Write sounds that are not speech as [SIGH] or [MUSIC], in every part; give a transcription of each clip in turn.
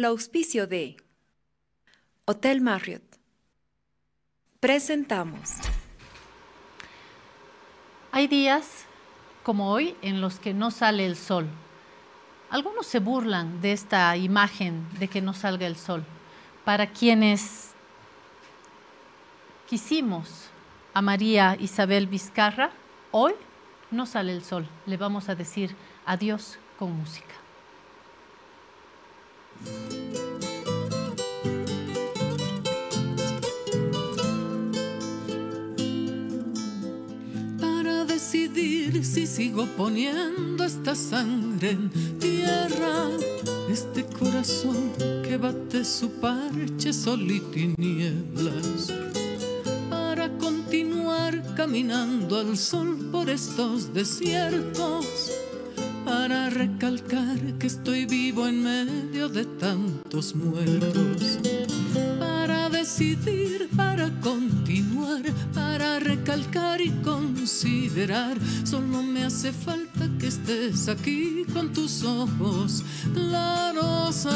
el auspicio de Hotel Marriott. Presentamos. Hay días como hoy en los que no sale el sol. Algunos se burlan de esta imagen de que no salga el sol. Para quienes quisimos a María Isabel Vizcarra, hoy no sale el sol. Le vamos a decir adiós con música. Para decidir si sigo poniendo esta sangre en tierra, este corazón que bate su parche sol y tinieblas. Para continuar caminando al sol por estos desiertos para recalcar que estoy vivo en medio de tantos muertos. Para decidir, para continuar, para recalcar y considerar. Solo me hace falta que estés aquí con tus ojos claros.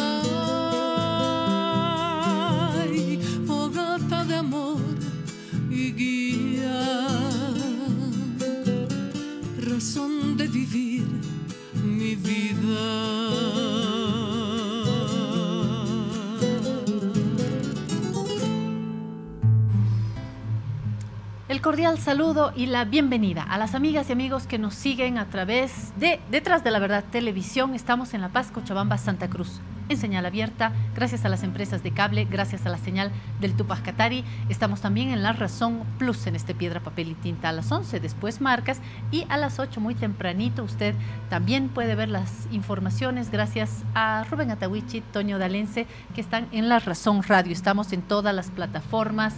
Cordial saludo y la bienvenida a las amigas y amigos que nos siguen a través de Detrás de la Verdad Televisión. Estamos en La Paz, Cochabamba, Santa Cruz en señal abierta, gracias a las empresas de cable, gracias a la señal del Tupac Katari. Estamos también en La Razón Plus en este Piedra, Papel y Tinta a las 11, después marcas y a las 8 muy tempranito usted también puede ver las informaciones gracias a Rubén Atawichi, Toño Dalense, que están en La Razón Radio. Estamos en todas las plataformas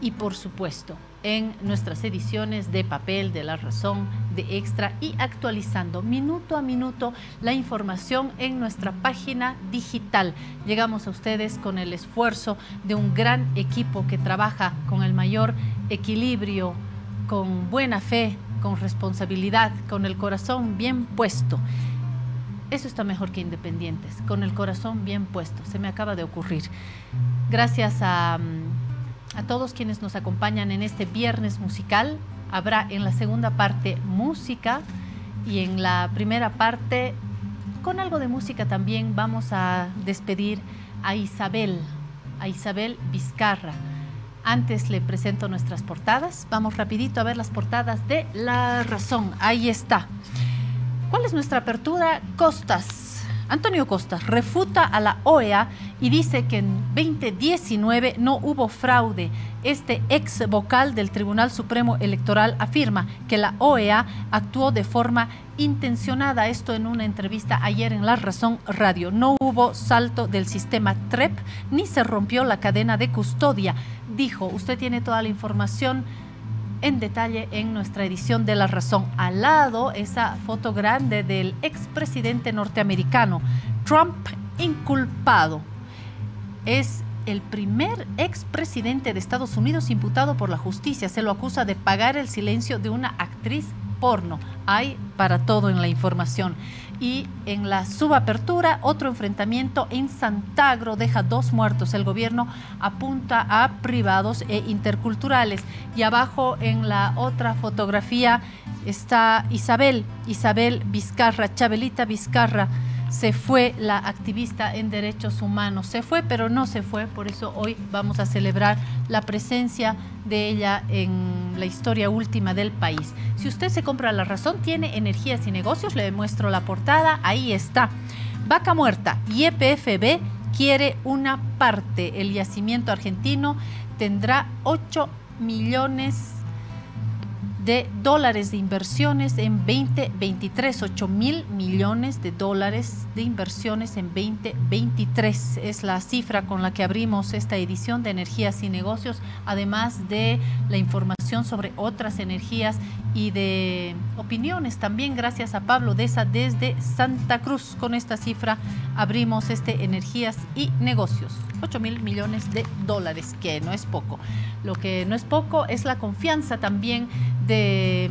y por supuesto en nuestras ediciones de papel, de La Razón, de Extra y actualizando minuto a minuto la información en nuestra página digital. Llegamos a ustedes con el esfuerzo de un gran equipo que trabaja con el mayor equilibrio, con buena fe, con responsabilidad, con el corazón bien puesto. Eso está mejor que independientes, con el corazón bien puesto. Se me acaba de ocurrir. Gracias a mm, a todos quienes nos acompañan en este viernes musical. Habrá en la segunda parte música y en la primera parte, con algo de música también, vamos a despedir a Isabel, a Isabel Vizcarra. Antes le presento nuestras portadas. Vamos rapidito a ver las portadas de La Razón. Ahí está. ¿Cuál es nuestra apertura? Costas Antonio Costa refuta a la OEA y dice que en 2019 no hubo fraude. Este ex vocal del Tribunal Supremo Electoral afirma que la OEA actuó de forma intencionada. Esto en una entrevista ayer en La Razón Radio. No hubo salto del sistema TREP ni se rompió la cadena de custodia. Dijo, usted tiene toda la información en detalle en nuestra edición de La Razón. Al lado, esa foto grande del expresidente norteamericano, Trump inculpado. Es el primer expresidente de Estados Unidos imputado por la justicia. Se lo acusa de pagar el silencio de una actriz porno. Hay para todo en la información y en la subapertura otro enfrentamiento en Santagro deja dos muertos. El gobierno apunta a privados e interculturales y abajo en la otra fotografía está Isabel, Isabel Vizcarra, Chabelita Vizcarra se fue la activista en derechos humanos. Se fue, pero no se fue, por eso hoy vamos a celebrar la presencia de ella en la historia última del país. Si usted se compra la razón, tiene energías y negocios, le demuestro la portada, ahí está. Vaca muerta y EPFB quiere una parte. El yacimiento argentino tendrá 8 millones de dólares de inversiones en 2023, 8 mil millones de dólares de inversiones en 2023. Es la cifra con la que abrimos esta edición de Energías y Negocios, además de la información sobre otras energías y de opiniones también gracias a Pablo Deza desde Santa Cruz. Con esta cifra abrimos este Energías y Negocios. 8 mil millones de dólares, que no es poco. Lo que no es poco es la confianza también de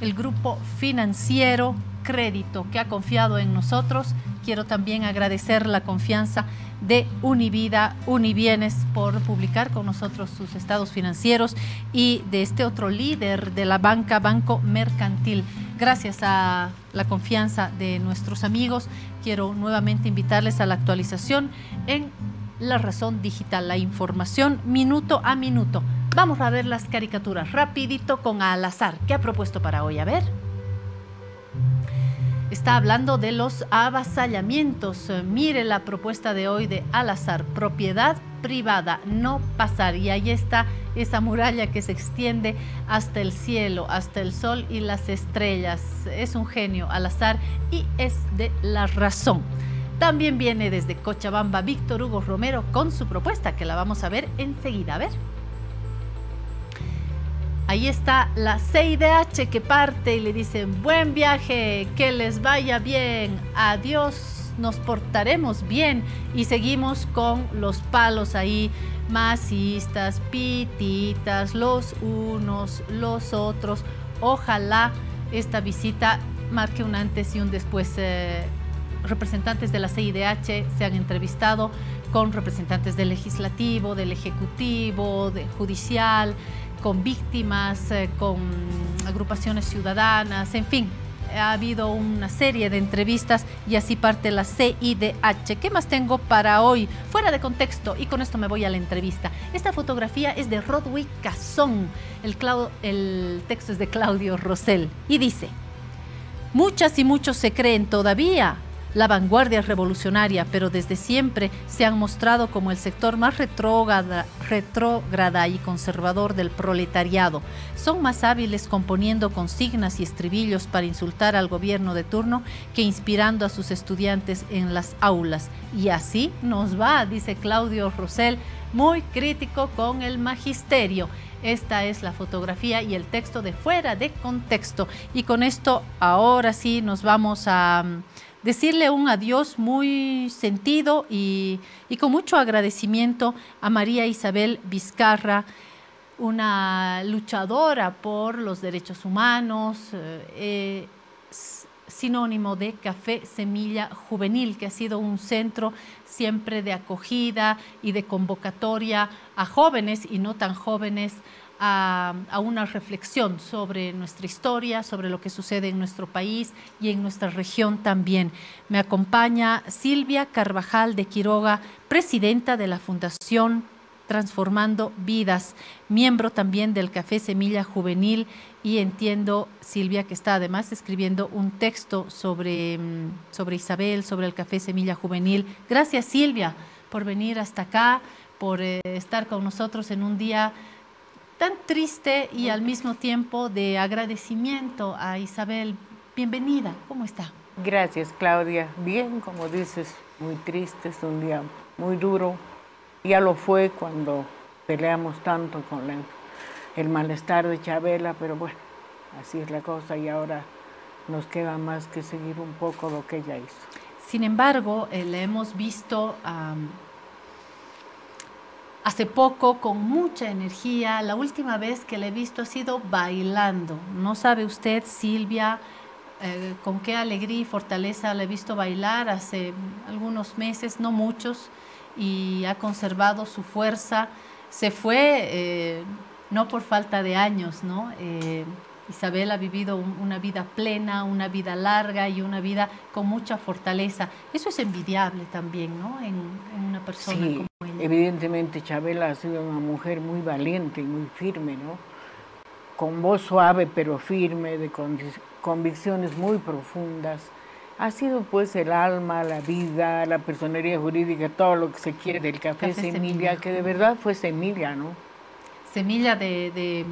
el grupo financiero Crédito que ha confiado en nosotros. Quiero también agradecer la confianza de Univida, Unibienes por publicar con nosotros sus estados financieros y de este otro líder de la banca, Banco Mercantil. Gracias a la confianza de nuestros amigos, quiero nuevamente invitarles a la actualización en La Razón Digital, la información minuto a minuto. Vamos a ver las caricaturas rapidito con Al azar. ¿Qué ha propuesto para hoy? A ver está hablando de los avasallamientos. Mire la propuesta de hoy de Al azar, propiedad privada, no pasar. Y ahí está esa muralla que se extiende hasta el cielo, hasta el sol y las estrellas. Es un genio al azar y es de la razón. También viene desde Cochabamba Víctor Hugo Romero con su propuesta, que la vamos a ver enseguida. A ver. Ahí está la CIDH que parte y le dicen, buen viaje, que les vaya bien, adiós, nos portaremos bien. Y seguimos con los palos ahí, masistas, pititas, los unos, los otros. Ojalá esta visita marque un antes y un después. Eh, representantes de la CIDH se han entrevistado con representantes del legislativo, del ejecutivo, del judicial, con víctimas, eh, con agrupaciones ciudadanas, en fin, ha habido una serie de entrevistas y así parte la CIDH. ¿Qué más tengo para hoy? Fuera de contexto, y con esto me voy a la entrevista. Esta fotografía es de Rodwick Cazón. El, el texto es de Claudio Rosell y dice, muchas y muchos se creen todavía la vanguardia revolucionaria, pero desde siempre se han mostrado como el sector más retrógrada, y conservador del proletariado. Son más hábiles componiendo consignas y estribillos para insultar al gobierno de turno que inspirando a sus estudiantes en las aulas. Y así nos va, dice Claudio Rosell, muy crítico con el magisterio. Esta es la fotografía y el texto de fuera de contexto. Y con esto ahora sí nos vamos a decirle un adiós muy sentido y, con mucho agradecimiento a María Isabel Vizcarra, una luchadora por los derechos humanos, eh, sinónimo de Café Semilla Juvenil, que ha sido un centro siempre de acogida y de convocatoria a jóvenes y no tan jóvenes a, una reflexión sobre nuestra historia, sobre lo que sucede en nuestro país y en nuestra región también. Me acompaña Silvia Carvajal de Quiroga, presidenta de la Fundación Transformando Vidas, miembro también del Café Semilla Juvenil y entiendo, Silvia, que está además escribiendo un texto sobre, mm, sobre Isabel, sobre el Café Semilla Juvenil. Gracias, Silvia, por venir hasta acá, por eh, estar con nosotros en un día tan triste y al mismo tiempo de agradecimiento a Isabel. Bienvenida, ¿cómo está? Gracias, Claudia. Bien, como dices, muy triste, es un día muy duro. Ya lo fue cuando peleamos tanto con el malestar de Chabela, pero bueno, así es la cosa y ahora nos queda más que seguir un poco lo que ella hizo. Sin embargo, eh, le hemos visto hace poco con mucha energía. La última vez que la he visto ha sido bailando. No sabe usted, Silvia, eh, con qué alegría y fortaleza la he visto bailar hace algunos meses, no muchos, y ha conservado su fuerza. Se fue eh, no por falta de años, ¿no? Eh, Isabel ha vivido una vida plena, una vida larga y una vida con mucha fortaleza. Eso es envidiable también, ¿no? En, una persona como ella. Evidentemente, Chabela ha sido una mujer muy valiente y muy firme, ¿no? Con voz suave pero firme, de convicciones muy profundas. Ha sido pues el alma, la vida, la personería jurídica, todo lo que se quiere del café, Semilla, que de verdad fue Semilla, ¿no? Semilla de,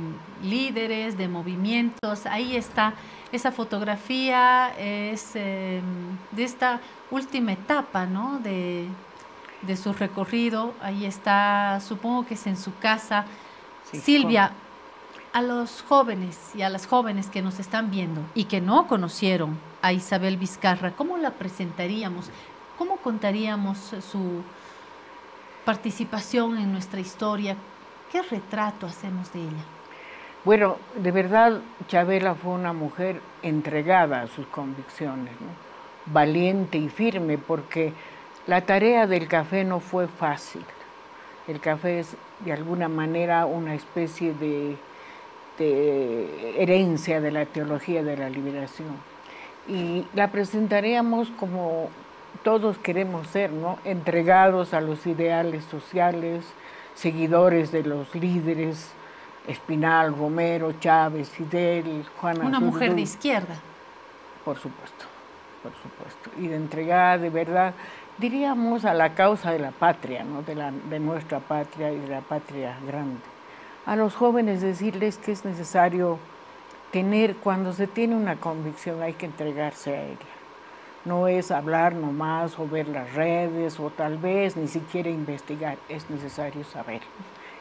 líderes, de movimientos. Ahí está esa fotografía, es em, de esta última etapa ¿no? de, su recorrido. Ahí está, supongo que es en su casa. Silvia, a los jóvenes y a las jóvenes que nos están viendo y que no conocieron a Isabel Vizcarra, ¿cómo la presentaríamos? ¿Cómo contaríamos su participación en nuestra historia? ¿Qué retrato hacemos de ella? Bueno, de verdad, Chabela fue una mujer entregada a sus convicciones, valiente y firme, porque la tarea del café no fue fácil. El café es de alguna manera una especie de, herencia de la teología de la liberación. Y la presentaríamos como todos queremos ser, ¿no? Entregados a los ideales sociales, seguidores de los líderes, Espinal, Romero, Chávez, Fidel, Juana. Una mujer de izquierda. Por supuesto, por supuesto. Y de entregada de verdad, diríamos, a la causa de la patria, ¿no? de, la, de nuestra patria y de la patria grande. A los jóvenes decirles que es necesario tener, cuando se tiene una convicción, hay que entregarse a ella. No es hablar nomás o ver las redes o tal vez ni siquiera investigar, es necesario saber.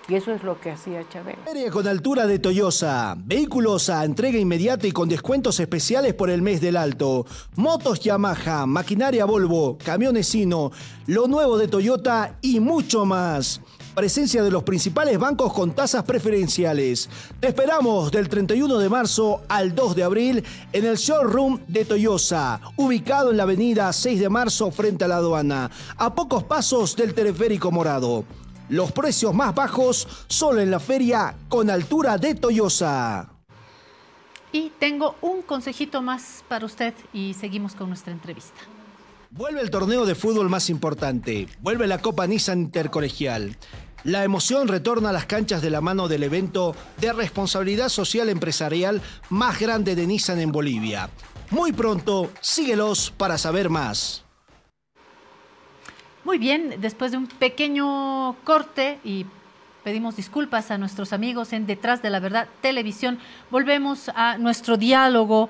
Y eso es lo que hacía Chabela. Feria con altura de Toyosa. Vehículos a entrega inmediata y con descuentos especiales por el mes del alto. Motos Yamaha, maquinaria Volvo, camiones Sino, lo nuevo de Toyota y mucho más. Presencia de los principales bancos con tasas preferenciales. Te esperamos del 31 de marzo al 2 de abril en el showroom de Toyosa, ubicado en la avenida 6 de marzo frente a la aduana, a pocos pasos del teleférico morado. Los precios más bajos solo en la feria con altura de Toyosa. Y tengo un consejito más para usted y seguimos con nuestra entrevista. Vuelve el torneo de fútbol más importante. Vuelve la Copa Nissan Intercolegial. La emoción retorna a las canchas de la mano del evento de responsabilidad social empresarial más grande de Nissan en Bolivia. Muy pronto, síguelos para saber más. Muy bien, después de un pequeño corte y pedimos disculpas a nuestros amigos en Detrás de la Verdad Televisión, volvemos a nuestro diálogo.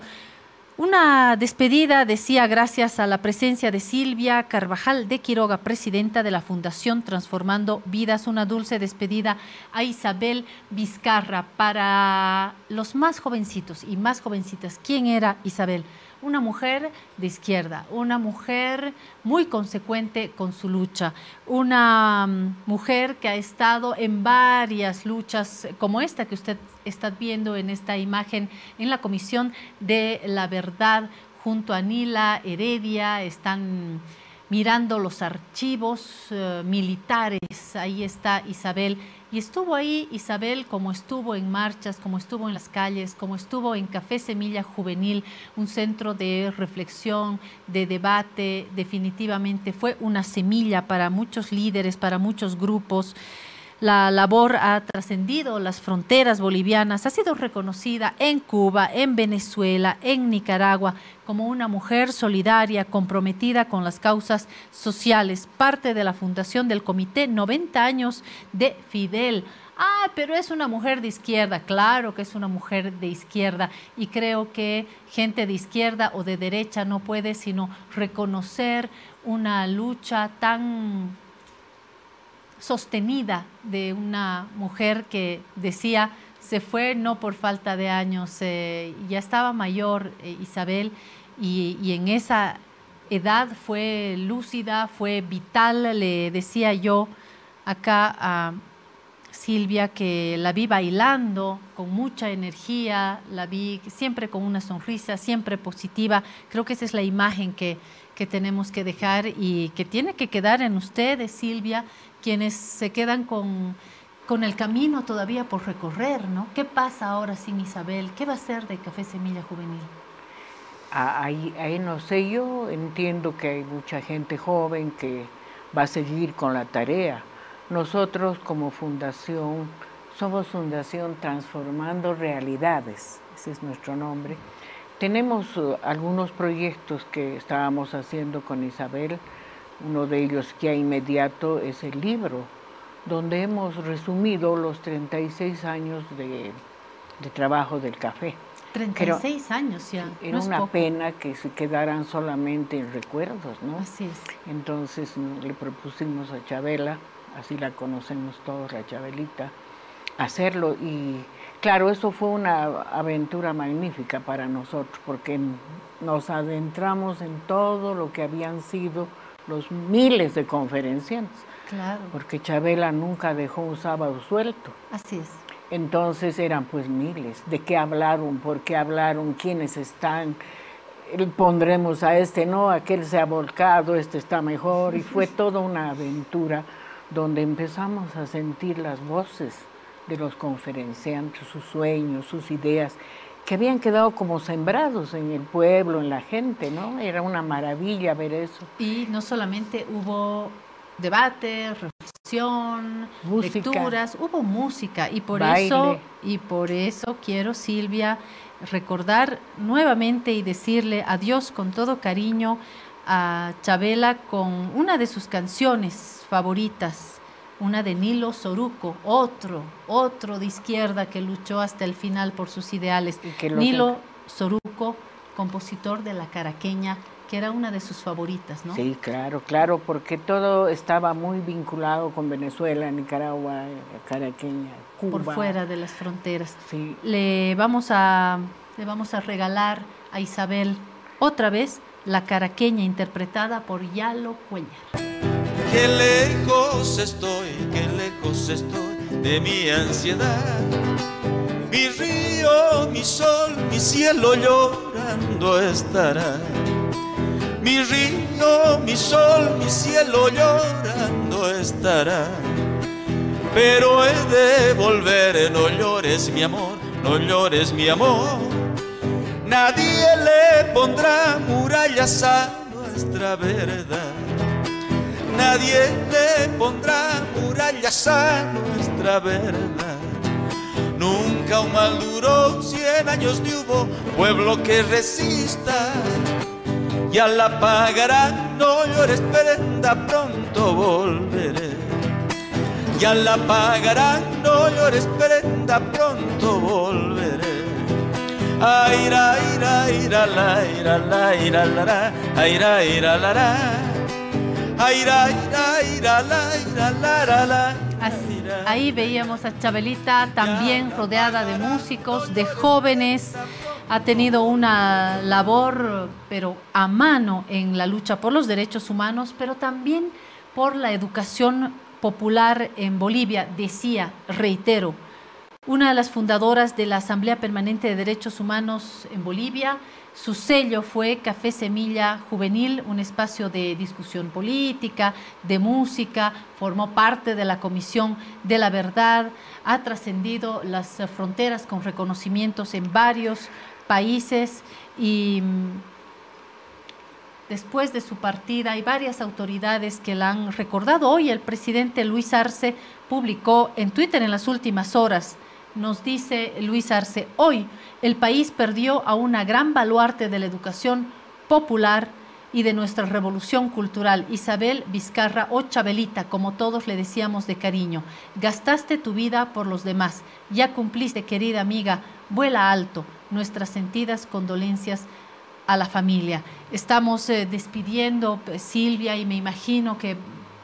Una despedida, decía, gracias a la presencia de Silvia Carvajal de Quiroga, presidenta de la Fundación Transformando Vidas. Una dulce despedida a Isabel Vizcarra para los más jovencitos y más jovencitas. ¿Quién era Isabel? una mujer de izquierda, una mujer muy consecuente con su lucha, una mujer que ha estado en varias luchas como esta que usted está viendo en esta imagen en la Comisión de la Verdad junto a Nila Heredia, están mirando los archivos eh, militares, ahí está Isabel y estuvo ahí Isabel como estuvo en marchas, como estuvo en las calles, como estuvo en Café Semilla Juvenil, un centro de reflexión, de debate, definitivamente fue una semilla para muchos líderes, para muchos grupos. La labor ha trascendido las fronteras bolivianas, ha sido reconocida en Cuba, en Venezuela, en Nicaragua, como una mujer solidaria, comprometida con las causas sociales, parte de la fundación del Comité 90 años de Fidel. Ah, pero es una mujer de izquierda, claro que es una mujer de izquierda y creo que gente de izquierda o de derecha no puede sino reconocer una lucha tan sostenida de una mujer que decía se fue no por falta de años, eh, ya estaba mayor eh, Isabel y, y, en esa edad fue lúcida, fue vital, le decía yo acá a Silvia que la vi bailando con mucha energía, la vi siempre con una sonrisa, siempre positiva, creo que esa es la imagen que, que tenemos que dejar y que tiene que quedar en ustedes, Silvia, quienes se quedan con, con el camino todavía por recorrer, ¿no? ¿Qué pasa ahora sin Isabel? ¿Qué va a ser de Café Semilla Juvenil? Ah, ahí, ahí no sé, yo entiendo que hay mucha gente joven que va a seguir con la tarea. Nosotros como fundación somos Fundación Transformando Realidades, ese es nuestro nombre. Tenemos uh, algunos proyectos que estábamos haciendo con Isabel, uno de ellos que inmediato es el libro, donde hemos resumido los 36 años de, trabajo del café. 36 años ya. Era una pena que se quedaran solamente en recuerdos, ¿no? Así es. Entonces mm, le propusimos a Chabela, así la conocemos todos, la Chabelita, hacerlo y claro, eso fue una aventura magnífica para nosotros porque nos adentramos en todo lo que habían sido los miles de conferenciantes. Claro. Porque Chabela nunca dejó un sábado suelto. Así es. Entonces eran pues miles. ¿De qué hablaron? ¿Por qué hablaron? ¿Quiénes están? Pondremos a este, no, aquel se ha volcado, este está mejor. Y fue [LAUGHS] toda una aventura donde empezamos a sentir las voces de los conferenciantes, sus sueños, sus ideas, que habían quedado como sembrados en el pueblo, en la gente, ¿no? Era una maravilla ver eso. Y no solamente hubo debate, reflexión, lecturas, hubo música y por eso y por eso quiero Silvia recordar nuevamente y decirle adiós con todo cariño a Chabela con una de sus canciones favoritas, una de Nilo Soruco, otro, otro de izquierda que luchó hasta el final por sus ideales. Nilo Soruco, compositor de La Caraqueña, que era una de sus favoritas, ¿no? Sí, claro, claro, porque todo estaba muy vinculado con Venezuela, Nicaragua, Caraqueña, Cuba. Por fuera de las fronteras. Sí. Le vamos a, le vamos a regalar a Isabel otra vez La Caraqueña, interpretada por Yalo Cuellar. Qué lejos estoy, qué lejos estoy de mi ansiedad. Mi río, mi sol, mi cielo llorando estará mi río, mi sol, mi cielo llorando estará. Pero he de volver, no llores mi amor, no llores mi amor. Nadie le pondrá murallas a nuestra verdad. Nadie le pondrá murallas a nuestra verdad. Nunca un duró, cien años de hubo pueblo que resista ya la pagarán, no llores prenda, pronto volveré. Ya la pagarán, no llores prenda, pronto volveré. Ay, ira, ira, la, ira, la, ira, la, la, ay, ira, ira, la, la. Ahí veíamos a Chabelita también rodeada de músicos, de jóvenes ha tenido una labor, pero a mano en la lucha por los derechos humanos, pero también por la educación popular en Bolivia, decía, reitero, una de las fundadoras de la Asamblea Permanente de Derechos Humanos en Bolivia. Su sello fue Café Semilla Juvenil, un espacio de discusión política, de música, formó parte de la Comisión de la Verdad, ha trascendido las fronteras con reconocimientos en varios países y mm, después de su partida hay varias autoridades que la han recordado. Hoy el presidente Luis Arce publicó en Twitter en las últimas horas, nos dice Luis Arce, hoy el país perdió a una gran baluarte de la educación popular y de nuestra revolución cultural, Isabel Vizcarra o Chabelita, como todos le decíamos de cariño. Gastaste tu vida por los demás, ya cumpliste, querida amiga, vuela alto, nuestras sentidas condolencias a la familia. Estamos eh, despidiendo eh, Silvia y me imagino que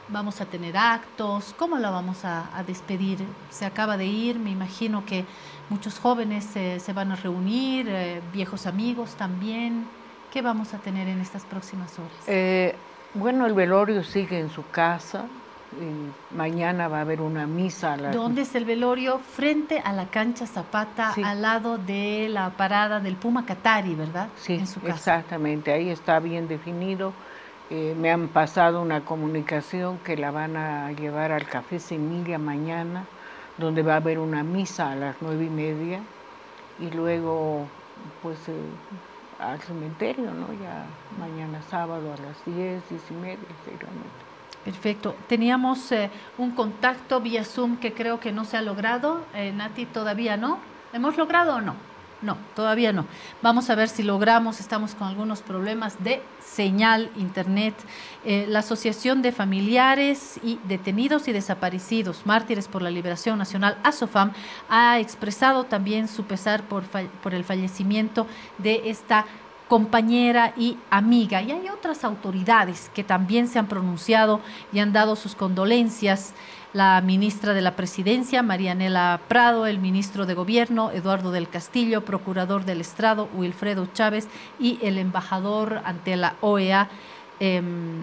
vamos a tener actos. ¿Cómo la vamos a, despedir? Se acaba de ir, me imagino que muchos jóvenes eh, se van a reunir, viejos amigos también. ¿Qué vamos a tener en estas próximas horas? bueno, el velorio sigue en su casa, mañana va a haber una misa. ¿Dónde es el velorio? Frente a la cancha Zapata, al lado de la parada del Puma Catari, ¿verdad? Sí, exactamente, ahí está bien definido. Eh, me han pasado una comunicación que la van a llevar al Café Semilla mañana, donde va a haber una misa a las nueve y media y luego pues eh, al cementerio, ¿no? Ya mañana sábado a las diez, diez y media seguramente. Perfecto. Teníamos eh, un contacto vía Zoom que creo que no se ha logrado. Eh, Nati, todavía no. ¿Hemos logrado o no? No, todavía no. Vamos a ver si logramos. Estamos con algunos problemas de señal, internet. Eh, la Asociación de Familiares y Detenidos y Desaparecidos, Mártires por la Liberación Nacional, ASOFAM, ha expresado también su pesar por, por el fallecimiento de esta compañera y amiga. Y hay otras autoridades que también se han pronunciado y han dado sus condolencias. La ministra de la Presidencia, Marianela Prado, el ministro de Gobierno, Eduardo del Castillo, procurador del Estrado, Wilfredo Chávez, y el embajador ante la OEA, em,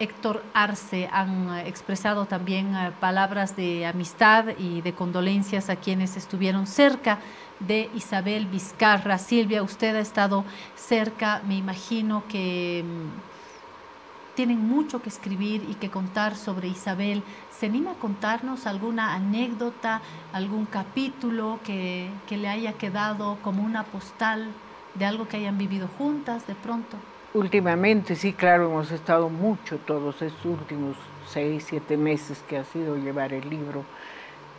Héctor Arce han eh, expresado también eh, palabras de amistad y de condolencias a quienes estuvieron cerca de Isabel Vizcarra. Silvia, usted ha estado cerca, me imagino que mm, tienen mucho que escribir y que contar sobre Isabel. ¿Se anima a contarnos alguna anécdota, algún capítulo que, que le haya quedado como una postal de algo que hayan vivido juntas de pronto? Últimamente, sí, claro, hemos estado mucho todos estos últimos seis, siete meses que ha sido llevar el libro.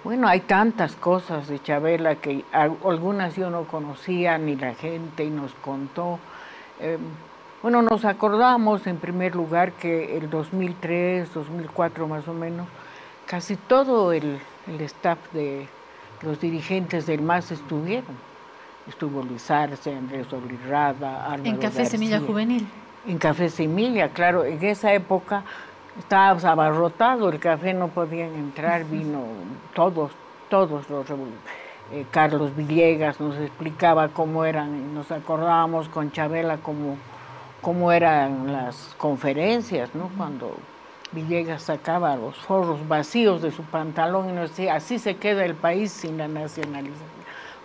Bueno, hay tantas cosas de Chabela que algunas yo no conocía ni la gente y nos contó. Em, bueno, nos acordamos en primer lugar que el 2003, 2004 más o menos, casi todo el, el staff de los dirigentes del MAS estuvieron estuvo Luis Arce, Andrés Olirrada, Álvaro En Café Semilla Juvenil. En Café Semilla, claro, en esa época estaba abarrotado, el café no podían entrar, vino todos, todos los eh, Carlos Villegas nos explicaba cómo eran, nos acordábamos con Chabela cómo, cómo eran las conferencias, ¿no? Cuando Villegas sacaba los forros vacíos de su pantalón y nos decía, así se queda el país sin la nacionalización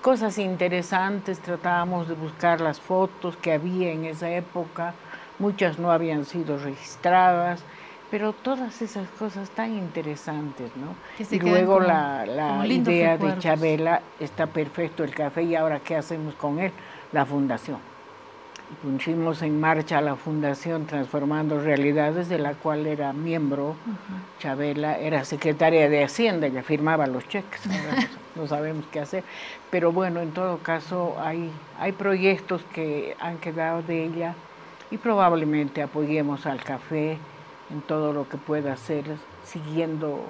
cosas interesantes, tratábamos de buscar las fotos que había en esa época, muchas no habían sido registradas, pero todas esas cosas tan interesantes, ¿no? Y luego la, idea de Chabela, está perfecto el café y ahora qué hacemos con él, la fundación. Pusimos en marcha la fundación Transformando Realidades, de la cual era miembro. Chabela era secretaria de Hacienda, ella firmaba los cheques. [LAUGHS] no sabemos qué hacer. Pero bueno, en todo caso hay, hay proyectos que han quedado de ella y probablemente apoyemos al café en todo lo que pueda hacer, siguiendo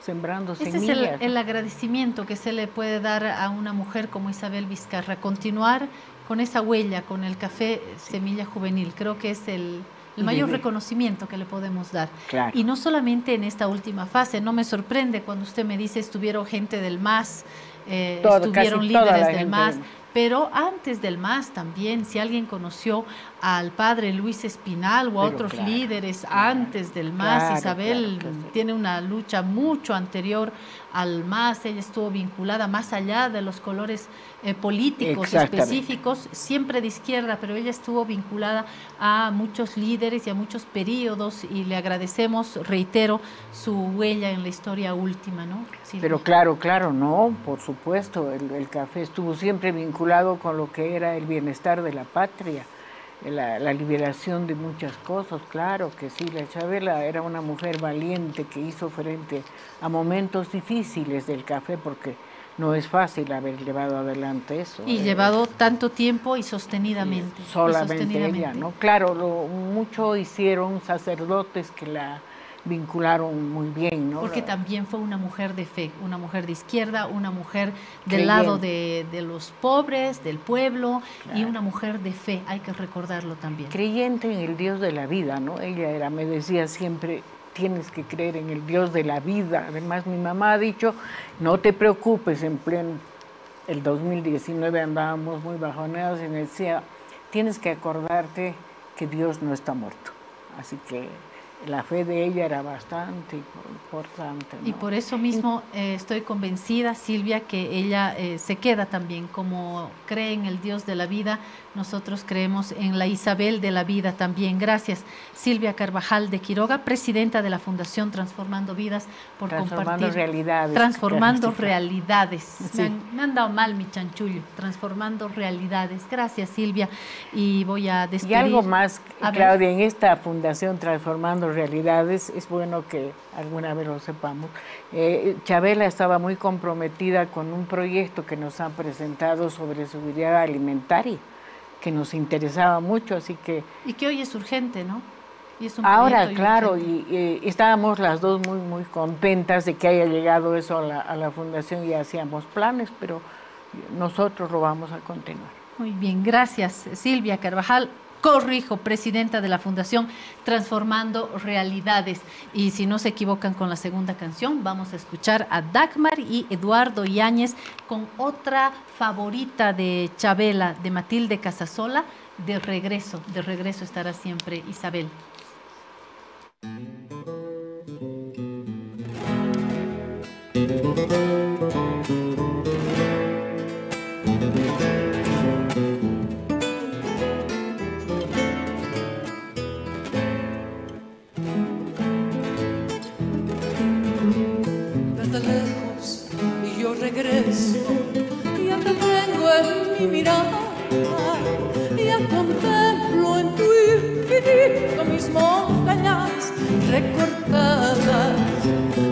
sembrando semillas. Ese es el, agradecimiento que se le puede dar a una mujer como Isabel Vizcarra, continuar con esa huella, con el café Semilla Juvenil. Creo que es el, el mayor reconocimiento que le podemos dar. Y no solamente en esta última fase, no me sorprende cuando usted me dice estuvieron gente del MAS, eh, estuvieron líderes del MAS, pero antes del MAS también, si alguien conoció al padre Luis Espinal o a otros líderes antes del MAS, Isabel tiene una lucha mucho anterior al MAS, ella estuvo vinculada más allá de los colores eh, políticos específicos, siempre de izquierda, pero ella estuvo vinculada a muchos líderes y a muchos periodos y le agradecemos, reitero, su huella en la historia última, ¿no? Pero claro, claro, no, por supuesto, el, café estuvo siempre vinculado con lo que era el bienestar de la patria. La, la, liberación de muchas cosas, claro que sí, la Chabela era una mujer valiente que hizo frente a momentos difíciles del café porque no es fácil haber llevado adelante eso. Y eh, llevado tanto tiempo y sostenidamente. solamente ella, ¿no? Claro, lo, mucho hicieron sacerdotes que la vincularon muy bien, ¿no? Porque también fue una mujer de fe, una mujer de izquierda, una mujer del lado de, los pobres, del pueblo, y una mujer de fe, hay que recordarlo también. Creyente en el Dios de la vida, ¿no? Ella era, me decía siempre, tienes que creer en el Dios de la vida. Además, mi mamá ha dicho, no te preocupes, en pleno el 2019 andábamos muy bajoneados y me decía, tienes que acordarte que Dios no está muerto. Así que la fe de ella era bastante importante. Y por eso mismo eh, estoy convencida, Silvia, que ella eh, se queda también, como cree en el Dios de la vida, nosotros creemos en la Isabel de la vida también. Gracias, Silvia Carvajal de Quiroga, presidenta de la Fundación Transformando Vidas, por Transformando realidades. Transformando realidades. Me, han, dado mal mi chanchullo, transformando realidades. Gracias, Silvia. Y voy a despedir. Y algo más, Claudia, en esta Fundación Transformando realidades, es bueno que alguna vez lo sepamos. Eh, Chabela estaba muy comprometida con un proyecto que nos han presentado sobre seguridad alimentaria, que nos interesaba mucho, así que... Y que hoy es urgente, ¿no? Y es un Ahora, claro, y, estábamos las dos muy, muy contentas de que haya llegado eso a la, a la fundación y hacíamos planes, pero nosotros lo vamos a continuar. Muy bien, gracias Silvia Carvajal corrijo, presidenta de la Fundación Transformando Realidades. Y si no se equivocan con la segunda canción, vamos a escuchar a Dagmar y Eduardo Yáñez con otra favorita de Chabela, de Matilde Casasola, de regreso, de regreso estará siempre Isabel. mi mirada ya contemplo en tu infinito mis montañas recortadas.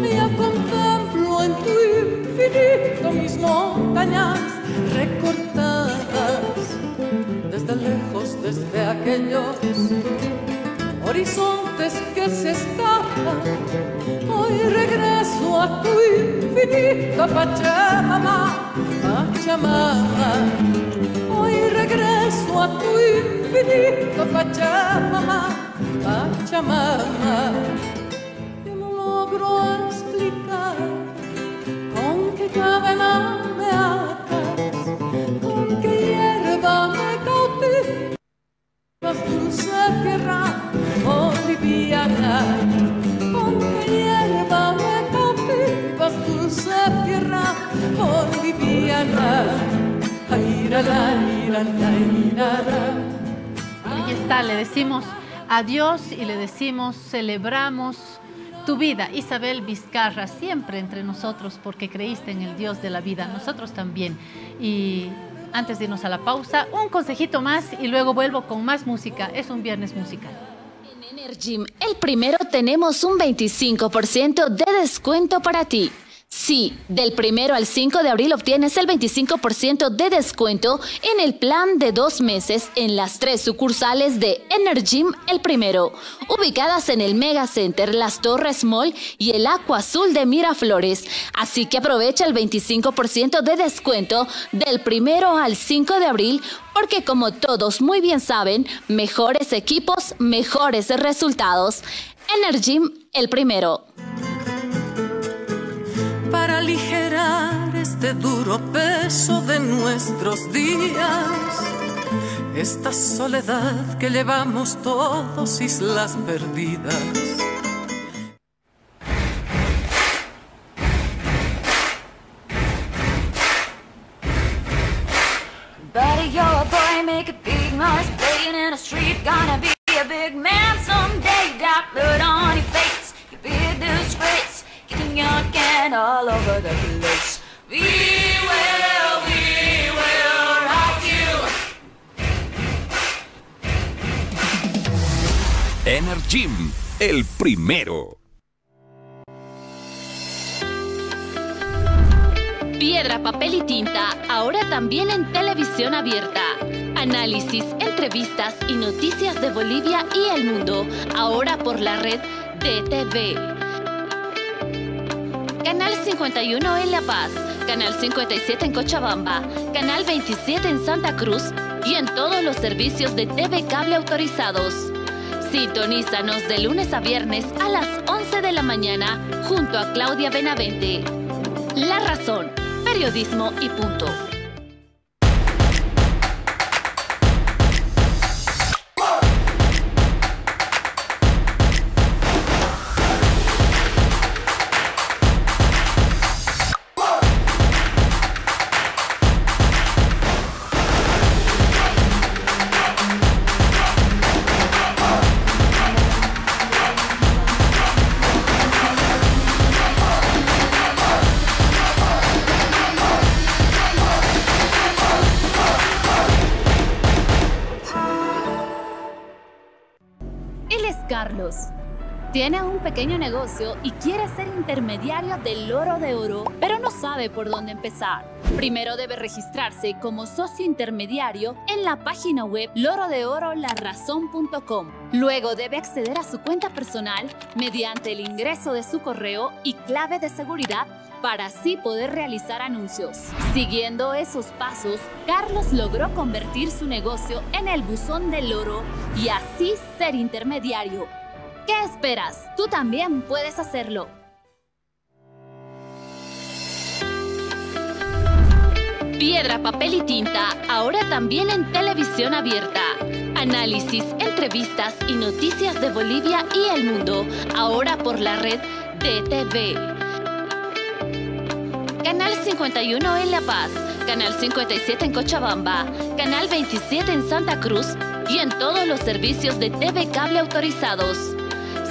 Ya contemplo en tu infinito mis montañas recortadas. Desde lejos, desde aquellos horizontes que se escapan. Hoy regreso a tu infinita Pachamama, Pachamama. Hoy regreso a tu infinita Pachamama, Pachamama. Yo no logro explicar con qué cadena me atas, con qué hierba me cautivas, dulce tierra boliviana, con qué hierba me cautivas, dulce tierra boliviana. Ahí está, le decimos adiós y le decimos celebramos tu vida. Isabel Vizcarra, siempre entre nosotros porque creíste en el Dios de la vida, nosotros también. Y antes de irnos a la pausa, un consejito más y luego vuelvo con más música. Es un viernes musical. En Energim, el primero tenemos un 25% de descuento para ti. Sí, del primero al 5 de abril obtienes el 25% de descuento en el plan de dos meses en las tres sucursales de Energim El Primero, ubicadas en el Mega Center, las Torres Mall y el Aqua Azul de Miraflores. Así que aprovecha el 25% de descuento del primero al 5 de abril porque como todos muy bien saben, mejores equipos, mejores resultados. Energim El Primero. Este duro peso de nuestros días. Esta soledad que llevamos todos islas perdidas. Buddy, you're a boy, make a big noise, playing in the street, gonna be a big man someday. You blood on your face, you be a disgrace, kicking your can all over the place. We will, we will rock you. Energim, el primero. Piedra, papel y tinta, ahora también en televisión abierta. Análisis, entrevistas y noticias de Bolivia y el mundo, ahora por la red DTV. Canal 51 en La Paz, Canal 57 en Cochabamba, Canal 27 en Santa Cruz y en todos los servicios de TV Cable autorizados. Sintonízanos de lunes a viernes a las 11 de la mañana junto a Claudia Benavente. La razón, periodismo y punto. Tiene un pequeño negocio y quiere ser intermediario del oro de oro, pero no sabe por dónde empezar. Primero debe registrarse como socio intermediario en la página web lorodeorolarazón.com. Luego debe acceder a su cuenta personal mediante el ingreso de su correo y clave de seguridad para así poder realizar anuncios. Siguiendo esos pasos, Carlos logró convertir su negocio en el buzón del oro y así ser intermediario. ¿Qué esperas? Tú también puedes hacerlo. Piedra, papel y tinta, ahora también en televisión abierta. Análisis, entrevistas y noticias de Bolivia y el mundo, ahora por la red DTV. Canal 51 en La Paz, Canal 57 en Cochabamba, Canal 27 en Santa Cruz y en todos los servicios de TV Cable autorizados.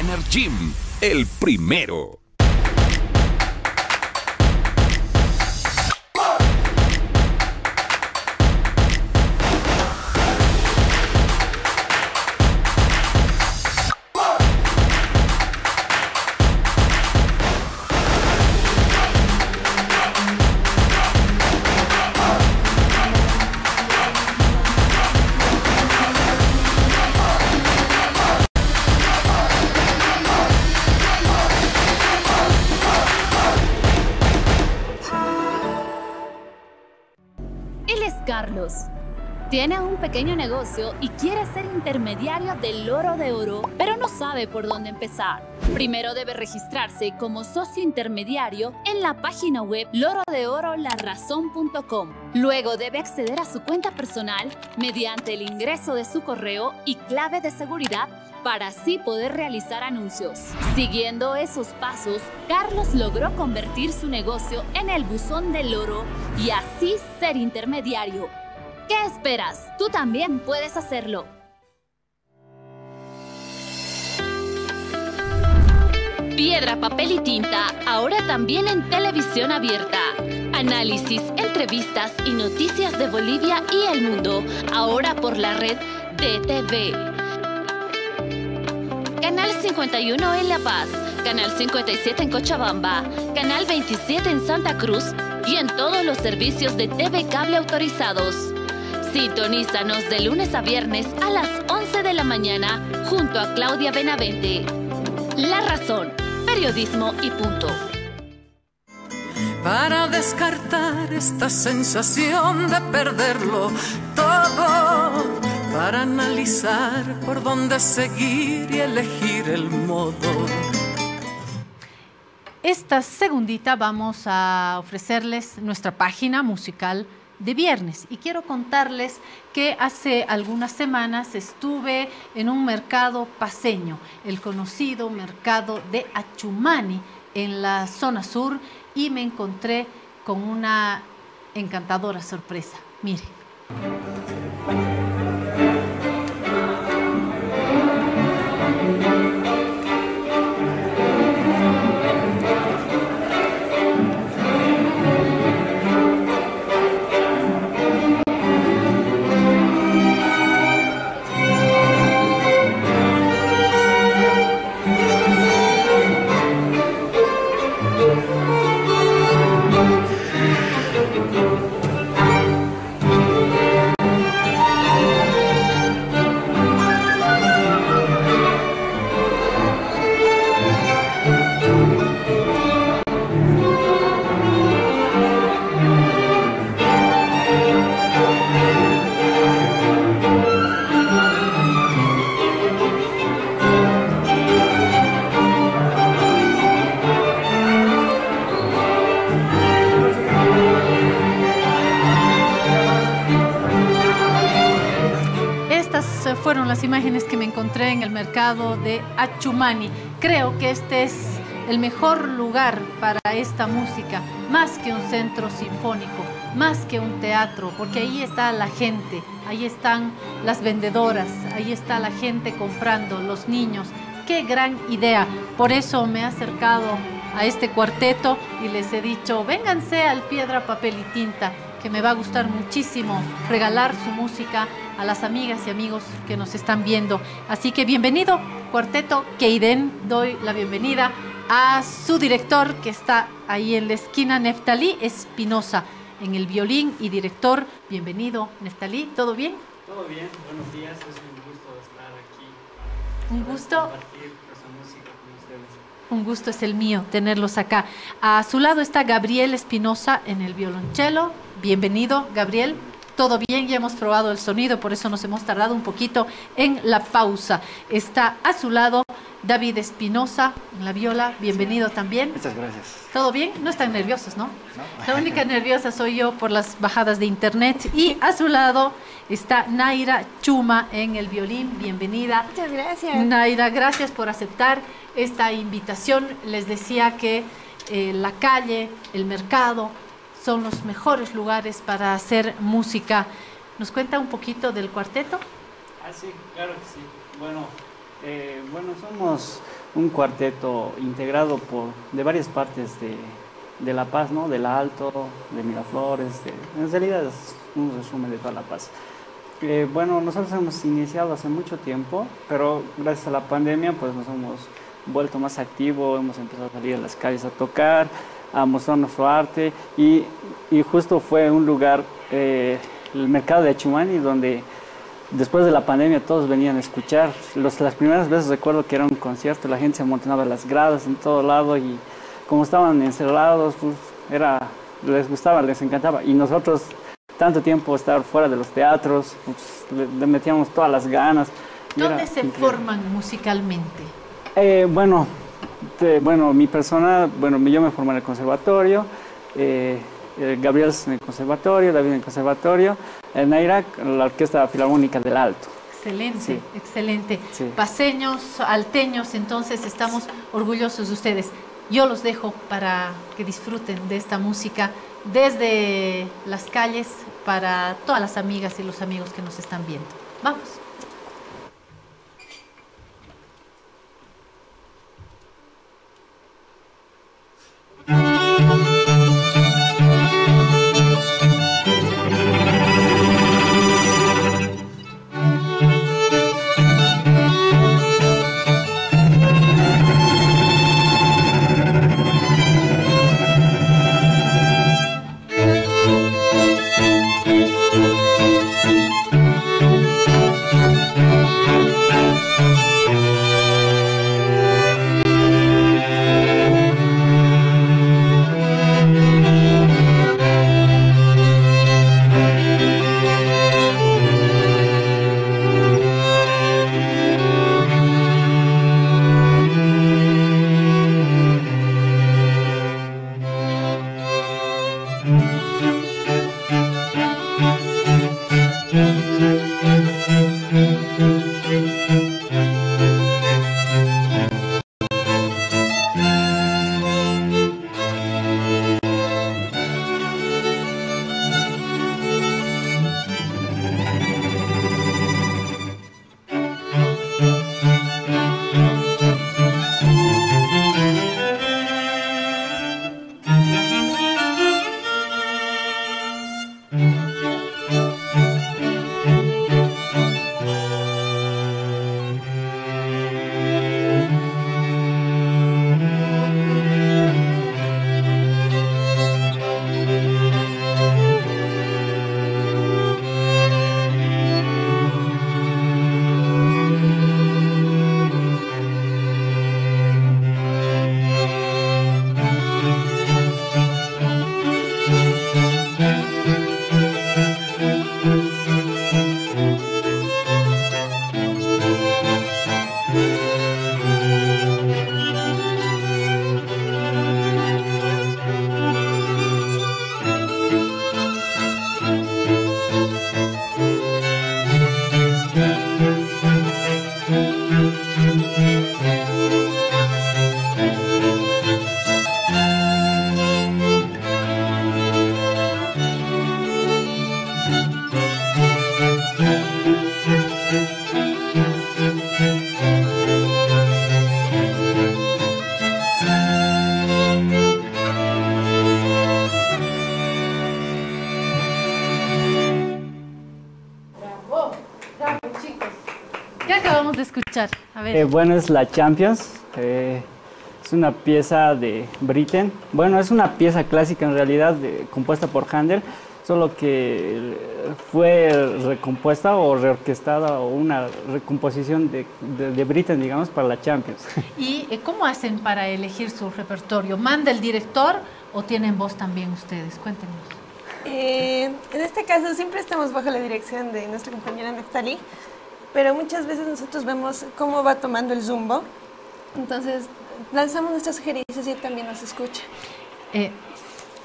Energym, el primero. Tiene un pequeño negocio y quiere ser intermediario del oro de oro, pero no sabe por dónde empezar. Primero debe registrarse como socio intermediario en la página web lorodeorolarazón.com. Luego debe acceder a su cuenta personal mediante el ingreso de su correo y clave de seguridad para así poder realizar anuncios. Siguiendo esos pasos, Carlos logró convertir su negocio en el buzón del oro y así ser intermediario. ¿Qué esperas? Tú también puedes hacerlo. Piedra, papel y tinta, ahora también en televisión abierta. Análisis, entrevistas y noticias de Bolivia y el mundo, ahora por la red DTV. Canal 51 en La Paz, Canal 57 en Cochabamba, Canal 27 en Santa Cruz y en todos los servicios de TV Cable autorizados. Sintonízanos de lunes a viernes a las 11 de la mañana junto a Claudia Benavente. La razón, periodismo y punto. para descartar esta sensación de perderlo todo, para analizar por dónde seguir y elegir el modo. Esta segundita vamos a ofrecerles nuestra página musical de viernes y quiero contarles que hace algunas semanas estuve en un mercado paseño, el conocido mercado de Achumani en la zona sur y me encontré con una encantadora sorpresa. Mire. De Achumani. Creo que este es el mejor lugar para esta música, más que un centro sinfónico, más que un teatro, porque ahí está la gente, ahí están las vendedoras, ahí está la gente comprando, los niños. Qué gran idea. Por eso me he acercado a este cuarteto y les he dicho, vénganse al Piedra, Papel y Tinta, que me va a gustar muchísimo regalar su música a las amigas y amigos que nos están viendo. Así que bienvenido, Cuarteto Keiden. Doy la bienvenida a su director que está ahí en la esquina, Neftalí Espinosa, en el violín y director. Bienvenido, Neftalí. ¿Todo bien? Todo bien, buenos días, es un gusto estar aquí. Un gusto. Compartir esa música con ustedes. Un gusto es el mío tenerlos acá. A su lado está Gabriel Espinosa en el violonchelo. Bienvenido, Gabriel. Todo bien, ya hemos probado el sonido, por eso nos hemos tardado un poquito en la pausa. Está a su lado David Espinosa en la viola, bienvenido también. Muchas gracias. ¿Todo bien? No están nerviosos, ¿no? La única nerviosa soy yo por las bajadas de internet. Y a su lado está Naira Chuma en el violín. Bienvenida. Muchas gracias. Naira, gracias por aceptar esta invitación. Les decía que eh, la calle, el mercado, son los mejores lugares para hacer música. ¿Nos cuenta un poquito del cuarteto? Ah, sí, claro que sí. Bueno, eh, bueno, somos un cuarteto integrado por, de varias partes de, de La Paz, ¿no? De La Alto, de Miraflores, en realidad es un resumen de toda La Paz. Eh, bueno, nosotros hemos iniciado hace mucho tiempo, pero gracias a la pandemia pues nos hemos vuelto más activos, hemos empezado a salir a las calles a tocar, a mostrar nuestro arte y, y justo fue un lugar, eh, el mercado de Achumani, donde después de la pandemia todos venían a escuchar. Los- las primeras veces recuerdo que era un concierto, la gente se amontonaba en las gradas en todo lado y como estaban encerrados, pues, era, les gustaba, les encantaba. Y nosotros, tanto tiempo estar fuera de los teatros, pues, le, le metíamos todas las ganas. ¿Dónde se increíble. forman musicalmente? Eh, bueno, te- bueno, mi persona, bueno, yo me formé en el conservatorio, eh, eh, Gabriel en el conservatorio, David en el conservatorio, el Naira, la Orquesta Filarmónica del Alto. Excelente, Sí. excelente. Sí. Paseños, alteños, entonces estamos orgullosos de ustedes. Yo los dejo para que disfruten de esta música desde las calles para todas las amigas y los amigos que nos están viendo. Vamos. Bravo, de escuchar? A ver. Eh, bueno, es la Champions. eh, es una pieza de Britten. Bueno, es una pieza clásica en realidad, de- compuesta por Handel, solo que eh, fue recompuesta o reorquestada o una recomposición de, de, de Britten, digamos, para la Champions. [LAUGHS] ¿Y eh, cómo hacen para elegir su repertorio? ¿Manda el director o tienen voz también ustedes? Cuéntenos. Eh, en este caso siempre estamos bajo la dirección de nuestra compañera Neftali, pero muchas veces nosotros vemos cómo va tomando el zumbo Entonces, lanzamos nuestras sugerencias y él también nos escucha. Eh,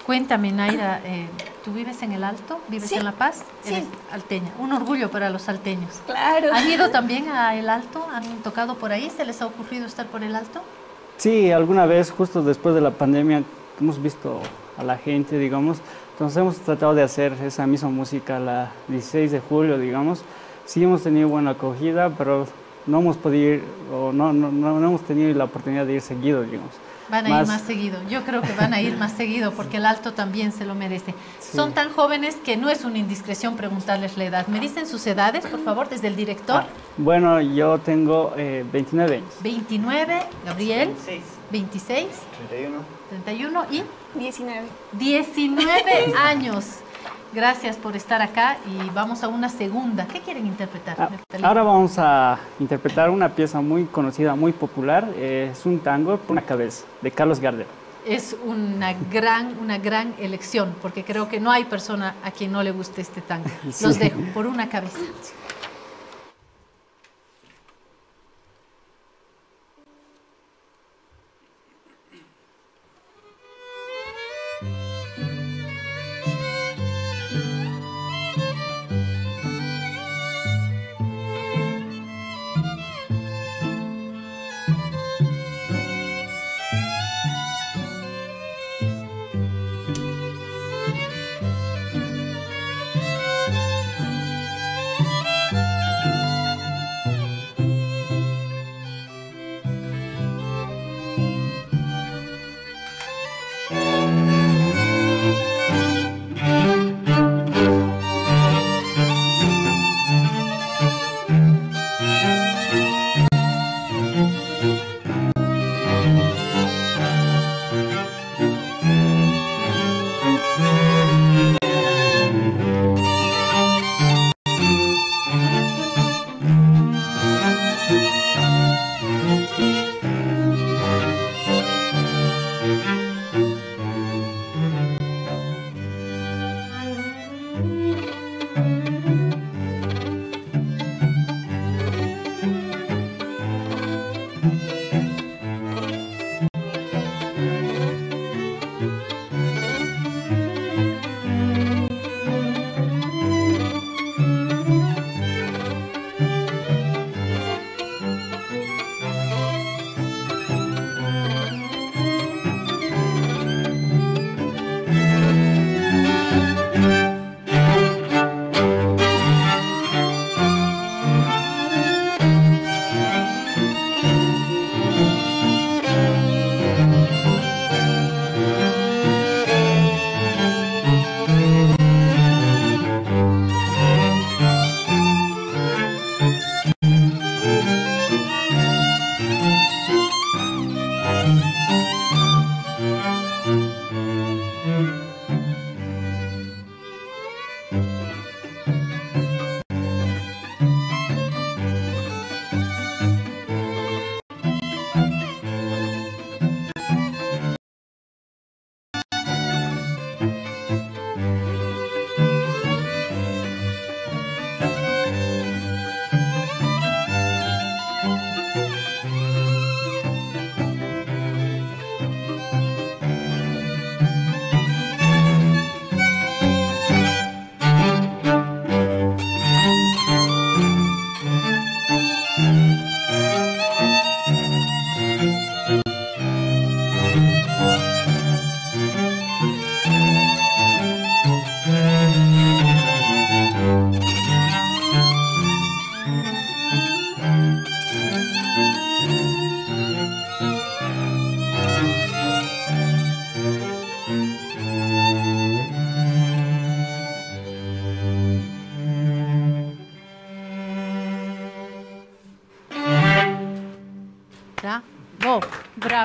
cuéntame, Naira, eh, ¿tú vives en el Alto? ¿Vives Sí. en La Paz? Sí. Eres alteña. Un orgullo para los alteños. Claro. ¿Han ido [LAUGHS] también a El Alto? ¿Han tocado por ahí? ¿Se les ha ocurrido estar por El Alto? Sí, alguna vez, justo después de la pandemia, hemos visto a la gente, digamos, entonces hemos tratado de hacer esa misma música la 16 de julio, digamos. Sí hemos tenido buena acogida, pero no hemos podido ir, o no, no, no, no hemos tenido la oportunidad de ir seguido, digamos. Van a ir más seguido. Yo creo que van a ir más seguido porque el alto también se lo merece. Son tan jóvenes que no es una indiscreción preguntarles la edad. ¿Me dicen sus edades, por favor, desde el director? Ah, bueno, yo tengo eh, 29 años. 29, Gabriel. 26, 31. 31 y 19. 19 años. Gracias por estar acá y vamos a una segunda. ¿Qué quieren interpretar? Ah, ahora vamos a interpretar una pieza muy conocida, muy popular. es un tango por una cabeza, de Carlos Gardel. Es una gran, una gran elección porque creo que no hay persona a quien no le guste este tango. [LAUGHS] Sí. Los dejo por una cabeza.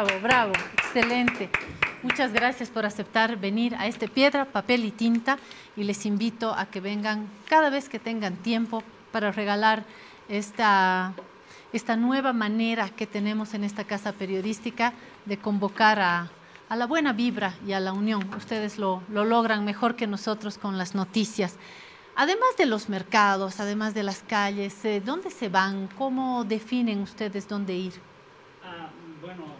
Bravo, bravo, excelente. Muchas gracias por aceptar venir a este Piedra, Papel y Tinta y les invito a que vengan cada vez que tengan tiempo para regalar esta, esta nueva manera que tenemos en esta casa periodística de convocar a, a la buena vibra y a la unión. Ustedes lo, lo logran mejor que nosotros con las noticias. Además de los mercados, además de las calles, eh, ¿dónde se van? ¿Cómo definen ustedes dónde ir? Bueno,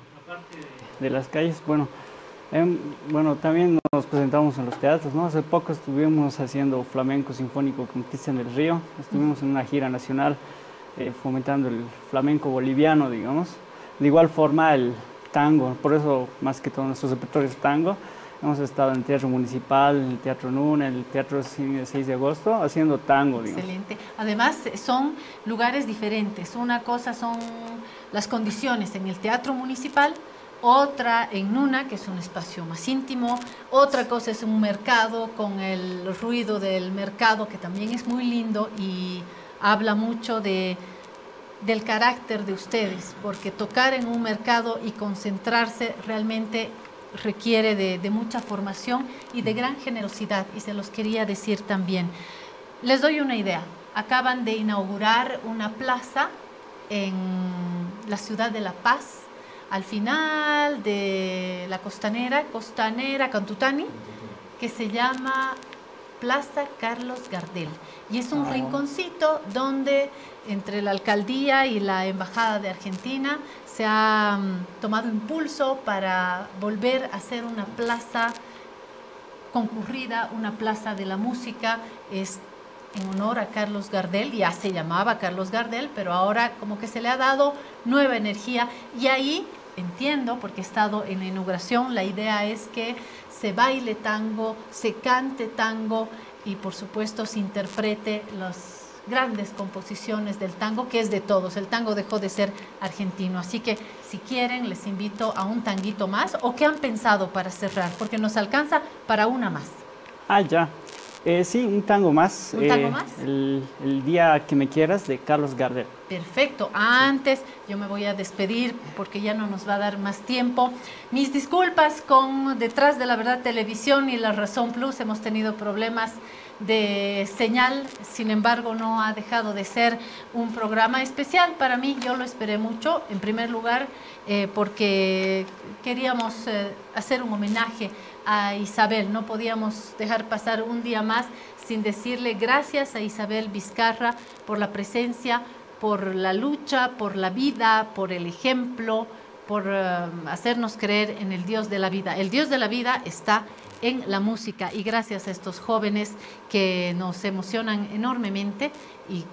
de las calles, bueno, em, bueno, también nos presentamos en los teatros, ¿no? Hace poco estuvimos haciendo flamenco sinfónico con Cristian del Río, estuvimos en una gira nacional eh, fomentando el flamenco boliviano, digamos. De igual forma el tango, por eso más que todo nuestros repertorios tango. Hemos estado en el Teatro Municipal, en el Teatro NUN, en el Teatro Cine 6 de agosto, haciendo tango, digamos. Excelente. Además, son lugares diferentes. Una cosa son las condiciones en el Teatro Municipal, otra en Nuna, que es un espacio más íntimo, otra cosa es un mercado con el ruido del mercado, que también es muy lindo y habla mucho de, del carácter de ustedes, porque tocar en un mercado y concentrarse realmente requiere de, mucha formación y de gran generosidad, y se los quería decir también. Les doy una idea. Acaban de inaugurar una plaza en la ciudad de La Paz, al final de la costanera, costanera Cantutani, que se llama Plaza Carlos Gardel. Y es un rinconcito donde entre la alcaldía y la embajada de Argentina se ha um, tomado impulso para volver a ser una plaza concurrida, una plaza de la música. Es en honor a Carlos Gardel, ya se llamaba Carlos Gardel, pero ahora como que se le ha dado nueva energía y ahí entiendo, porque he estado en la inauguración, la idea es que se baile tango, se cante tango y por supuesto se interprete las grandes composiciones del tango, que es de todos. El tango dejó de ser argentino. Así que si quieren, les invito a un tanguito más o qué han pensado para cerrar, porque nos alcanza para una más. Ah, ya. Eh, sí, un tango más. ¿Un tango eh, más? El, el Día que me quieras de Carlos Gardel. Perfecto. Antes yo me voy a despedir porque ya no nos va a dar más tiempo. Mis disculpas con Detrás de la Verdad Televisión y La Razón Plus. Hemos tenido problemas de señal, sin embargo no ha dejado de ser un programa especial para mí, yo lo esperé mucho, en primer lugar eh, porque queríamos eh, hacer un homenaje a Isabel, no podíamos dejar pasar un día más sin decirle gracias a Isabel Vizcarra por la presencia, por la lucha, por la vida, por el ejemplo, por uh, hacernos creer en el Dios de la vida. El Dios de la vida está en la música y gracias a estos jóvenes que nos emocionan enormemente y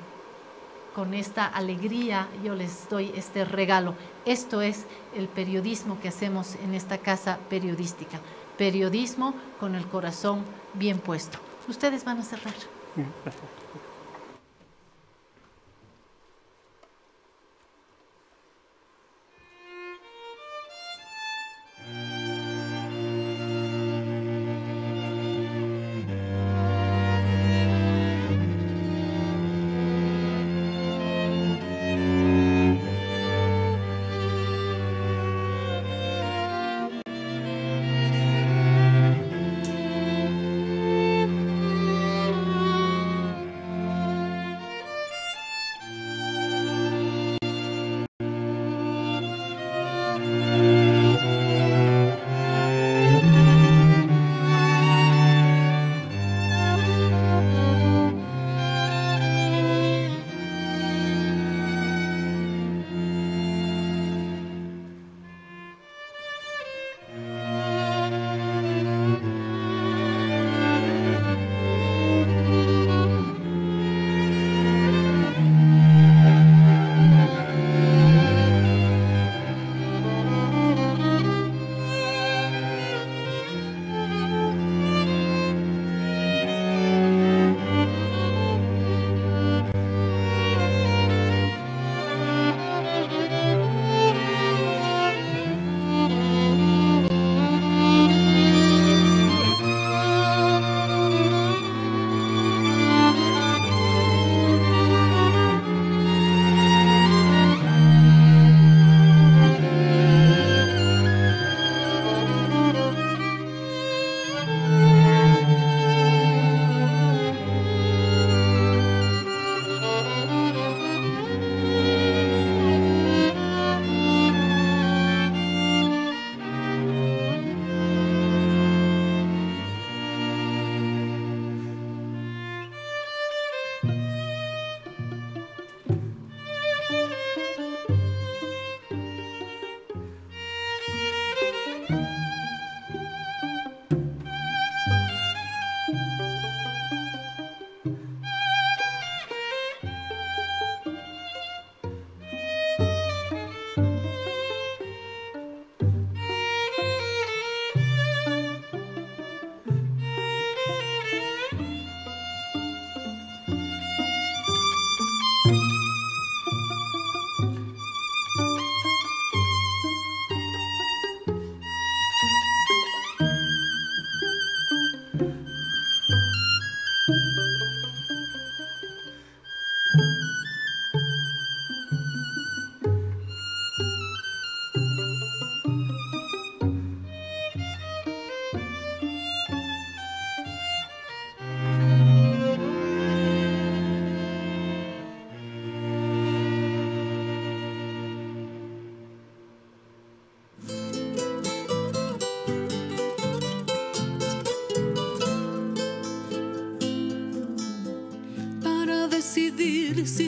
con esta alegría yo les doy este regalo. Esto es el periodismo que hacemos en esta casa periodística. Periodismo con el corazón bien puesto. Ustedes van a cerrar.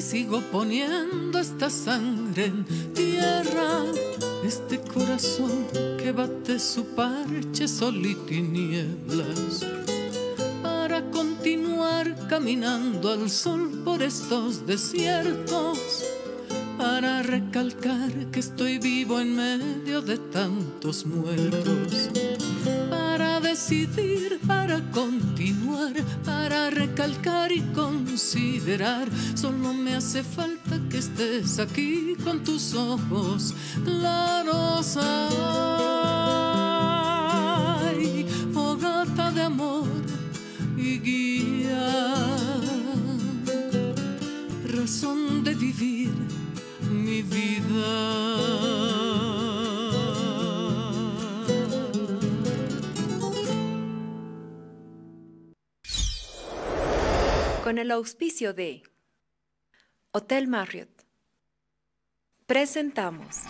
Sigo poniendo esta sangre en tierra? Este corazón que bate su parche sol y tinieblas para continuar caminando al sol por estos desiertos para recalcar que estoy vivo en medio de tantos muertos, para decidir, para para recalcar y considerar, solo me hace falta que estés aquí con tus ojos claros. con el auspicio de Hotel Marriott. Presentamos.